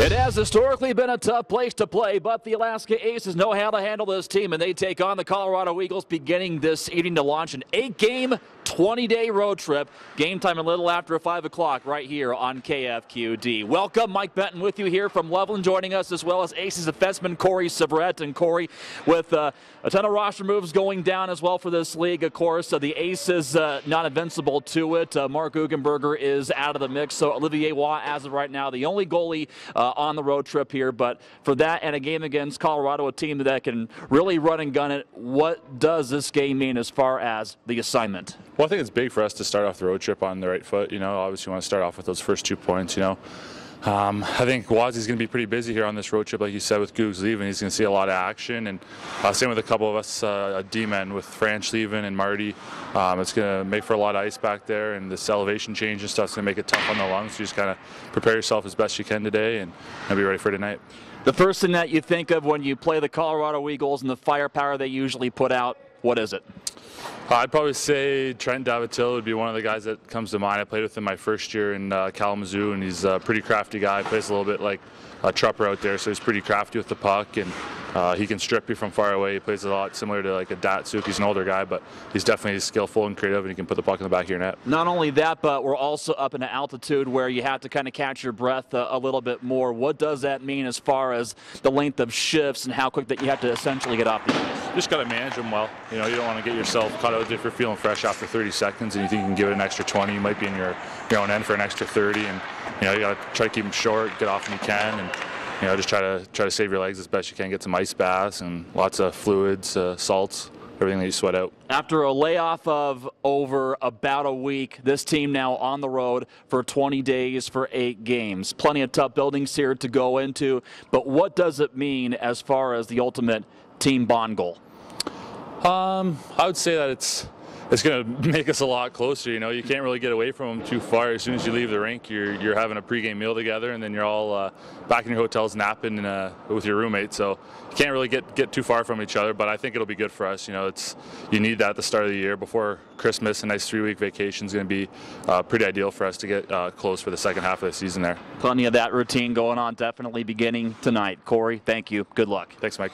It has historically been a tough place to play, but the Alaska Aces know how to handle this team, and they take on the Colorado Eagles beginning this evening to launch an eight-game, 20-day road trip. Game time a little after 5 o'clock right here on KFQD. Welcome, Mike Benton with you here from Loveland, joining us as well as Aces defenseman Corey Syvret. And Corey, with uh, a ton of roster moves going down as well for this league, of course, uh, the Aces uh, not invincible to it. Uh, Mark Guggenberger is out of the mix, so Olivier Roy, as of right now, the only goalie uh, Uh, on the road trip here. But for that and a game against Colorado, a team that can really run and gun it, what does this game mean as far as the assignment? Well, I think it's big for us to start off the road trip on the right foot. You know, obviously, you want to start off with those first two points. You know, um, I think Wazzy's going to be pretty busy here on this road trip, like you said, with Googs leaving. He's going to see a lot of action, and uh, same with a couple of us uh, D-men with Franch leaving and Marty. Um, it's going to make for a lot of ice back there, and this elevation change and stuff stuff's going to make it tough on the lungs. So you just kind of prepare yourself as best you can today, and, and be ready for tonight. The first thing that you think of when you play the Colorado Eagles and the firepower they usually put out, what is it? I'd probably say Trent Davitil would be one of the guys that comes to mind. I played with him my first year in uh, Kalamazoo, and he's a pretty crafty guy. Plays a little bit like a Trupper out there, so he's pretty crafty with the puck, and uh, he can strip you from far away. He plays a lot similar to like a Datsyuk. He's an older guy, but he's definitely skillful and creative, and he can put the puck in the back of your net. Not only that, but we're also up in an altitude where you have to kind of catch your breath a, a little bit more. What does that mean as far as the length of shifts and how quick that you have to essentially get off the ice? Just got to manage them well. You know, you don't want to get yourself caught out if you're feeling fresh after 30 seconds and you think you can give it an extra 20. You might be in your, your own end for an extra 30, and you know you got to try to keep them short, get off when you can, and you know, just try to try to save your legs as best you can. Get some ice baths and lots of fluids, uh, salts, everything that you sweat out. After a layoff of over about a week, this team now on the road for 20 days for eight games. Plenty of tough buildings here to go into, but what does it mean as far as the ultimate team bond goal? Um, I would say that it's it's going to make us a lot closer. You know, you can't really get away from them too far. As soon as you leave the rink, you're you're having a pregame meal together, and then you're all uh, back in your hotels napping uh, with your roommate. So you can't really get get too far from each other. But I think it'll be good for us. You know, it's you need that at the start of the year before Christmas. A nice three-week vacation is going to be uh, pretty ideal for us to get uh, close for the second half of the season. There, plenty of that routine going on. Definitely beginning tonight. Corey, thank you. Good luck. Thanks, Mike.